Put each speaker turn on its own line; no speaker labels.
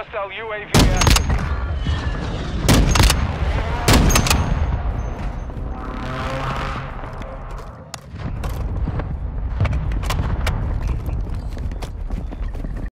Hostile UAV active.